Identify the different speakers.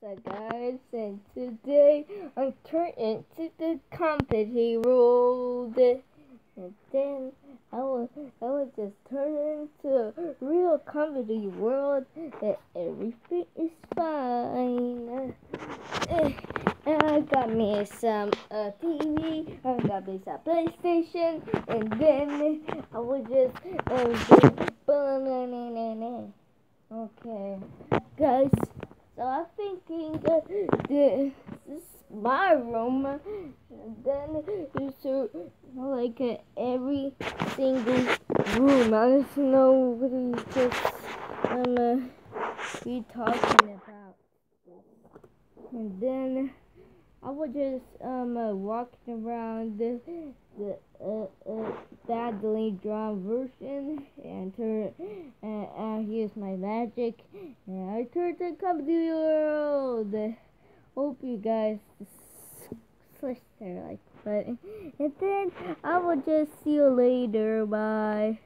Speaker 1: What's up guys and today I'm turning into the comedy world and then I will I will just turn into a real comedy world and everything is fine. And I got me some uh, TV, I got me some PlayStation, and then I will just uh, okay guys. So I'm thinking that this is my room. And then should like uh, every single room. I don't know what he just um uh, be talking about. And then I was just um uh, walking around the the uh, uh, badly drawn version and turn use my magic and I turned to come to the world. Hope you guys switch there like but and then I will just see you later. Bye.